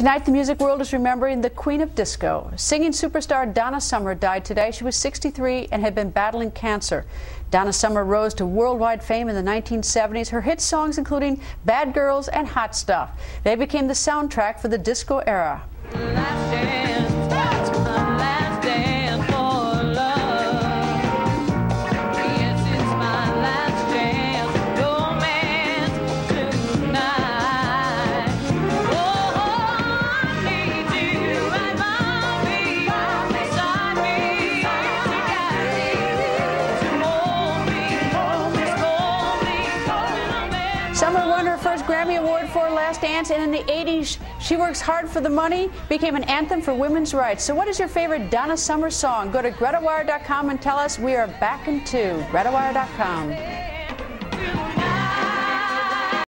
Tonight, the music world is remembering the Queen of Disco. Singing superstar Donna Summer died today. She was 63 and had been battling cancer. Donna Summer rose to worldwide fame in the 1970s. Her hit songs, including Bad Girls and Hot Stuff, they became the soundtrack for the disco era. Summer won her first Grammy Award for Last Dance, and in the 80s, she works hard for the money, became an anthem for women's rights. So, what is your favorite Donna Summer song? Go to GretaWire.com and tell us. We are back in two. GretaWire.com.